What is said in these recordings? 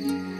Mm-hmm.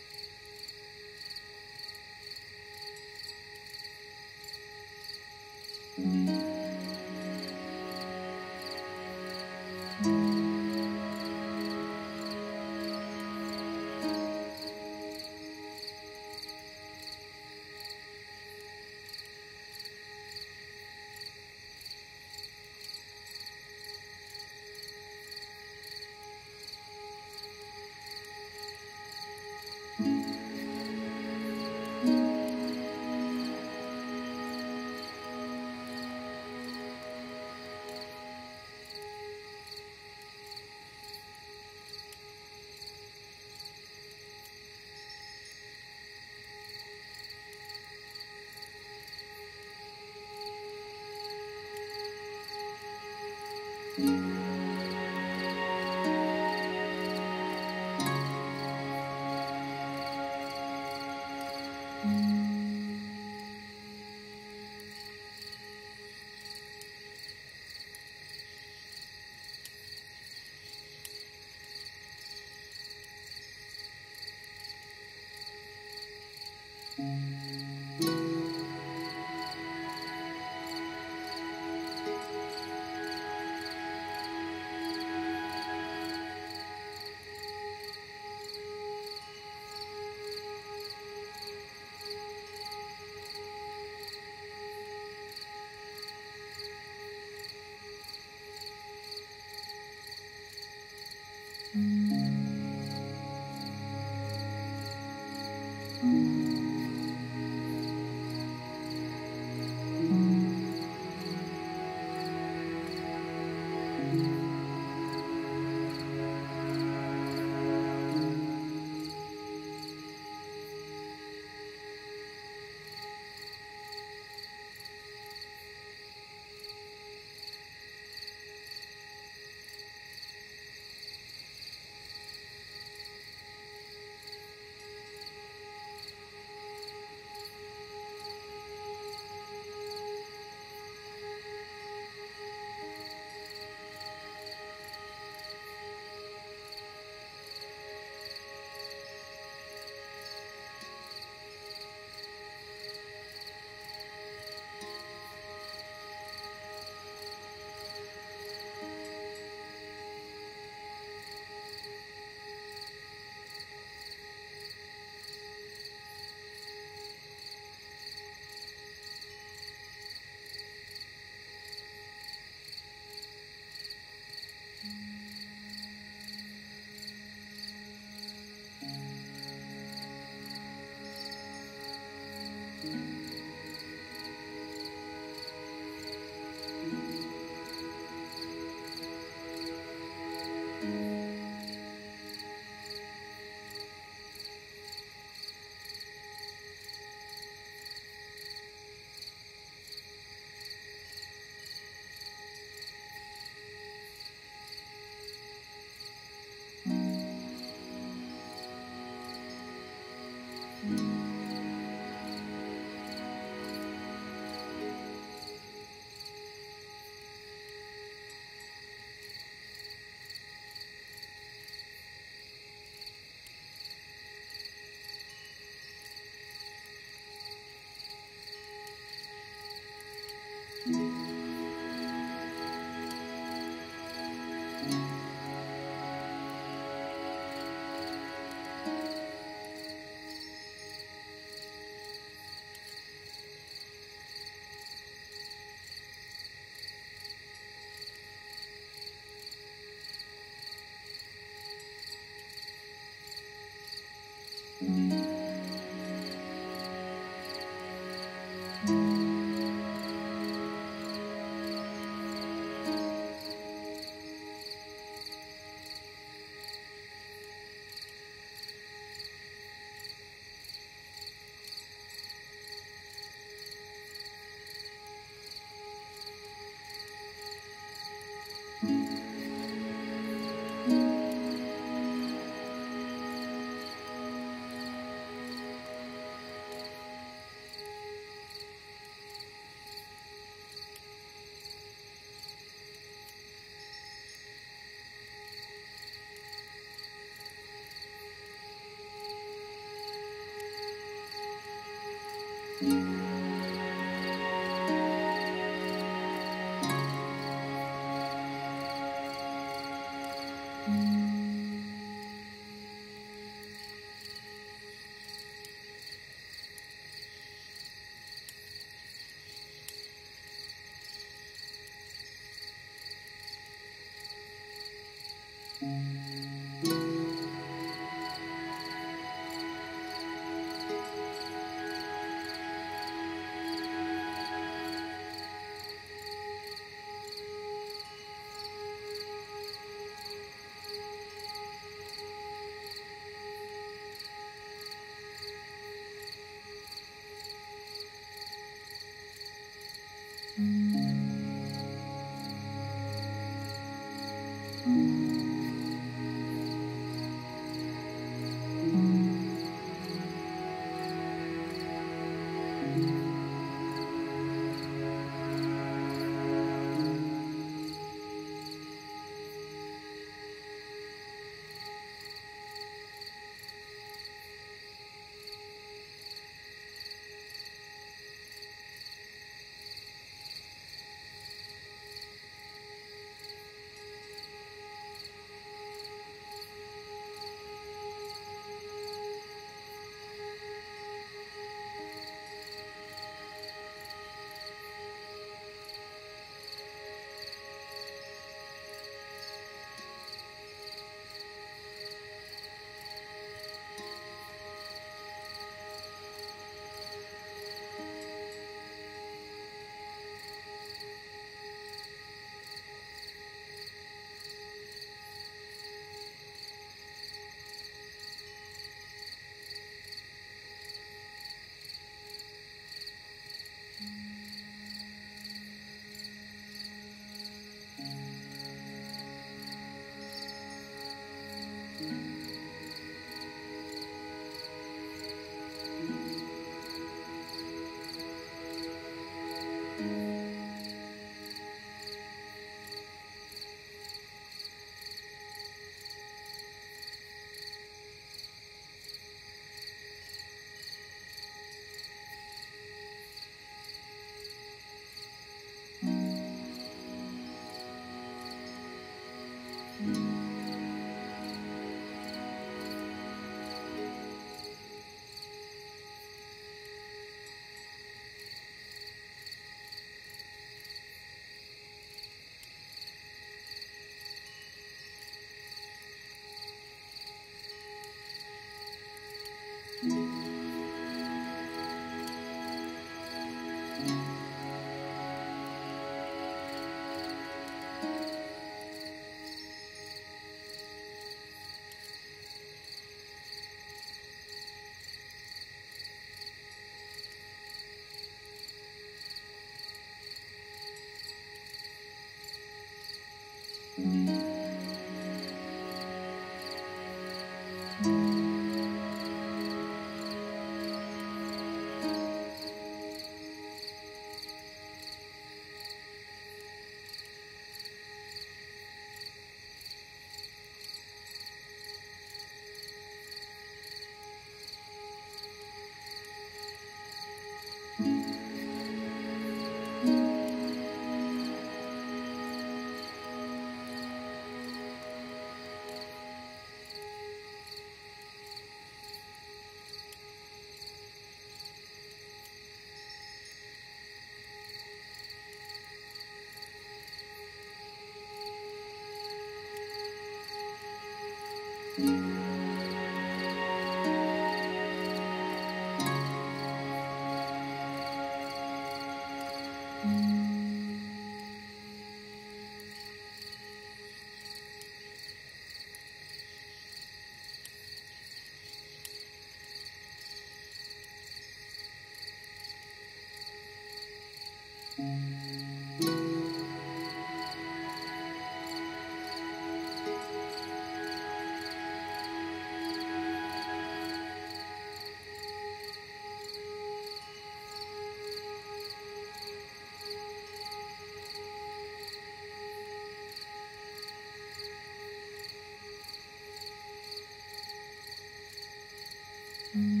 Mm.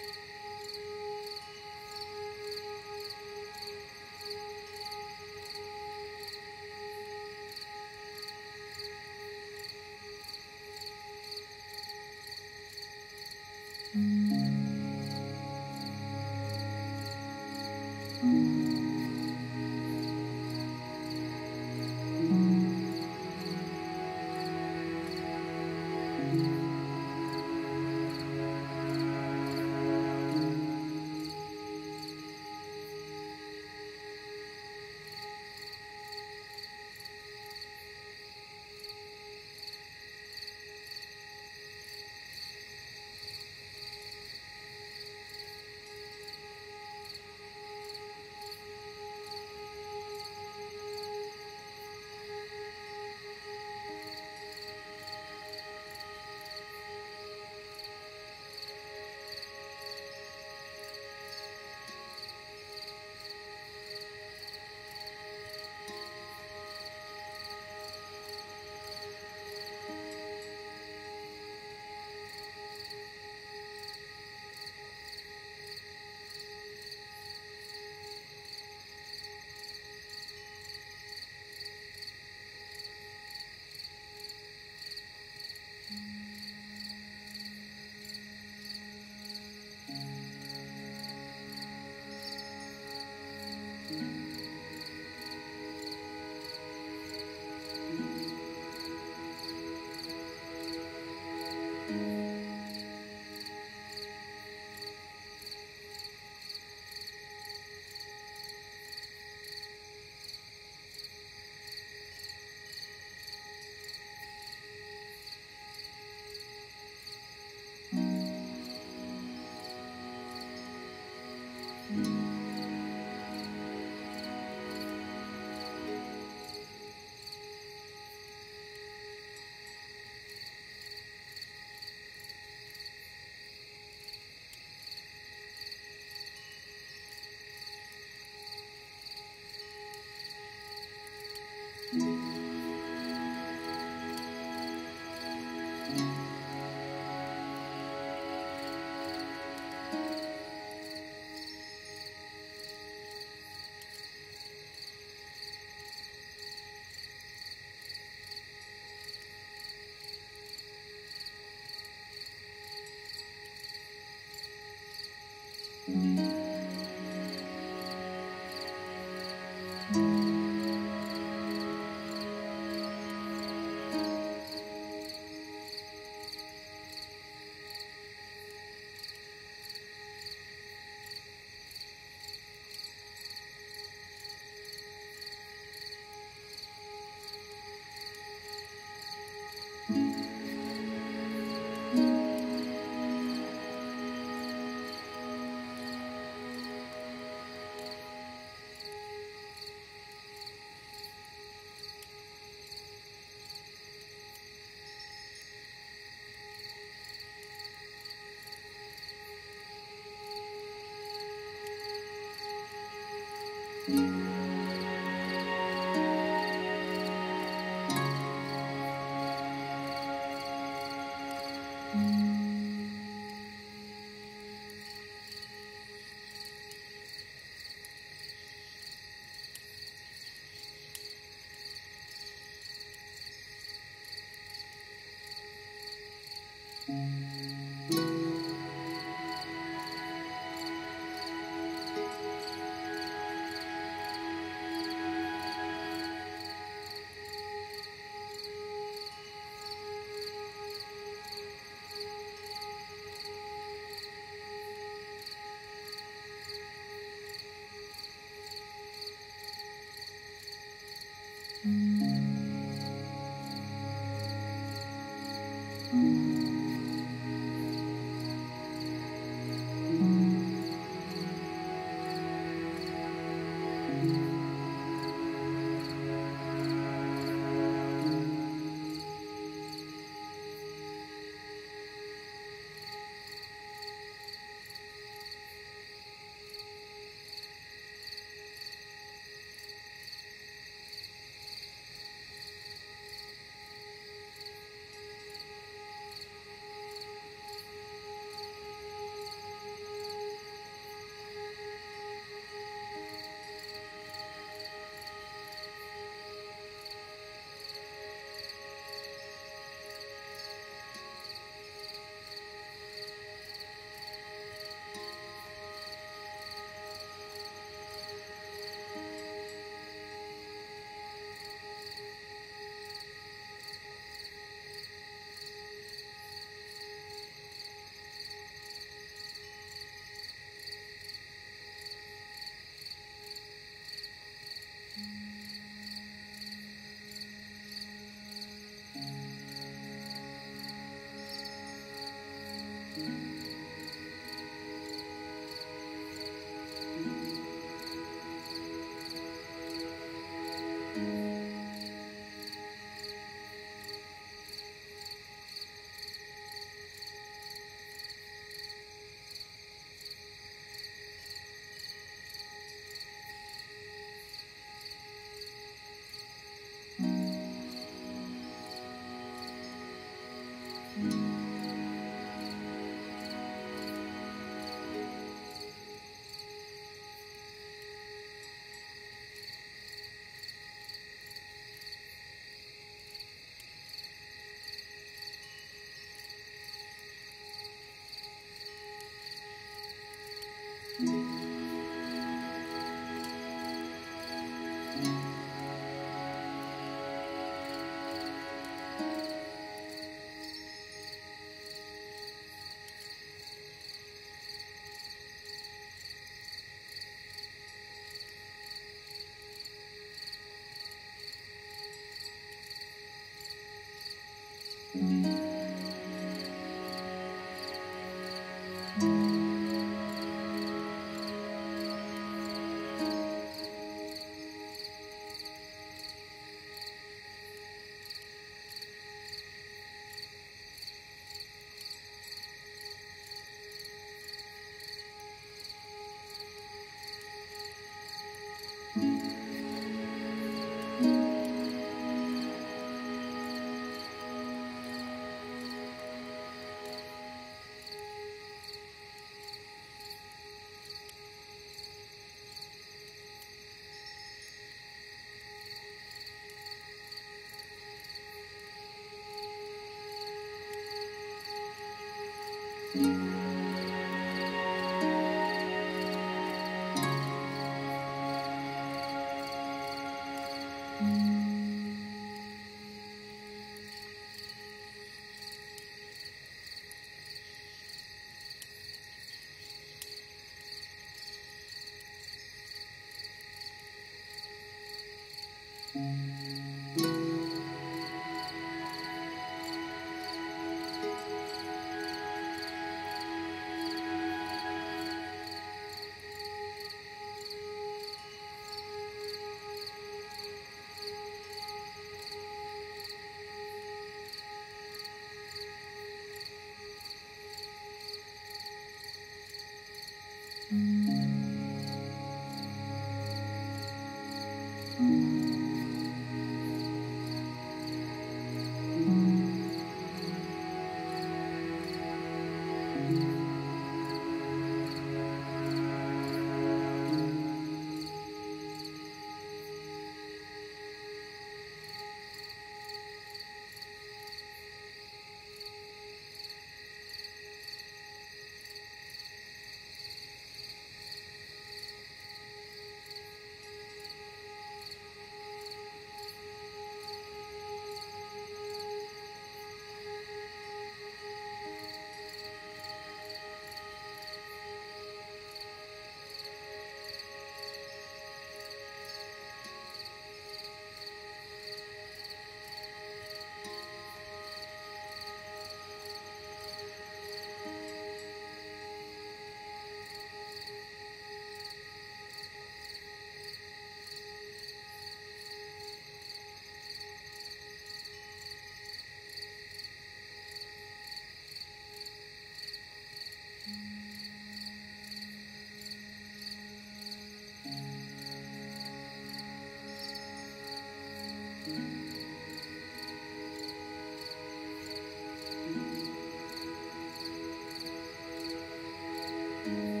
Thank you.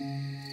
Mm-hmm.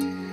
you.